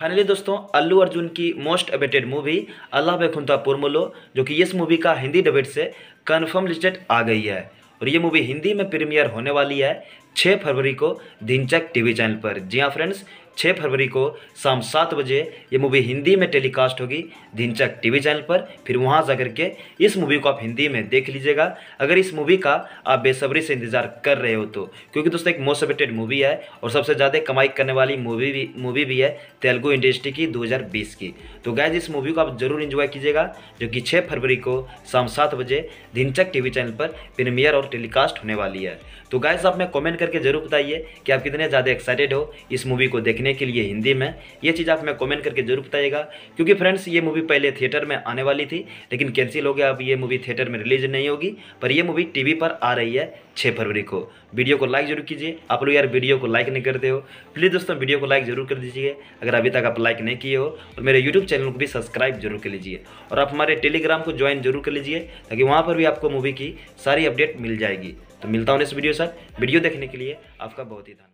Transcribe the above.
Finally दोस्तों, अल्लू अर्जुन की most awaited movie, अल्लाह बेखुनता पुरमुलो जो कि इस मूवी का हिंदी डबेट से कन्फर्म लिस्टेड आ गई है। और ये मूवी हिंदी में प्रीमियर होने वाली है। 6 फरवरी को दिनचक टीवी चैनल पर। जी हाँ फ्रेंड्स 6 फरवरी को शाम सात बजे ये मूवी हिंदी में टेलीकास्ट होगी दिनचक टीवी चैनल पर। फिर वहाँ जा करके इस मूवी को आप हिंदी में देख लीजिएगा। अगर इस मूवी का आप बेसब्री से इंतज़ार कर रहे हो तो। क्योंकि दोस्तों, एक मोस्ट अवेटेड मूवी है और सबसे ज़्यादा कमाई करने वाली मूवी भी मूवी भी है तेलुगु इंडस्ट्री की दो हज़ार बीस की। तो गैज इस मूवी को आप ज़रूर इंजॉय कीजिएगा, जो कि छः फरवरी को शाम सात बजे दिनचक टीवी चैनल पर प्रीमियर और टेलीकास्ट होने वाली है। तो गैस आप मैं कमेंट करके ज़रूर बताइए कि आप कितने ज़्यादा एक्साइटेड हो इस मूवी को देखने के लिए हिंदी में। ये चीज़ आप मैं कमेंट करके ज़रूर बताइएगा, क्योंकि फ्रेंड्स ये मूवी पहले थिएटर में आने वाली थी, लेकिन कैंसिल हो गया, अब ये मूवी थिएटर में रिलीज़ नहीं होगी, पर यह मूवी टीवी पर आ रही है छः फरवरी को। वीडियो को लाइक ज़रूर कीजिए। आप लोग यार वीडियो को लाइक नहीं करते हो। प्लीज़ दोस्तों वीडियो को लाइक ज़रूर कर दीजिए। अगर अभी तक आप लाइक नहीं किए हो, और मेरे यूट्यूब चैनल को भी सब्सक्राइब ज़रूर कर लीजिए। और आप हमारे टेलीग्राम को ज्वाइन ज़रूर कर लीजिए, ताकि वहाँ पर भी आपको मूवी की सारी अपडेट मिल जाएगी। तो मिलता हूँ इस वीडियो सर वीडियो देखने के लिए आपका बहुत ही धन्यवाद।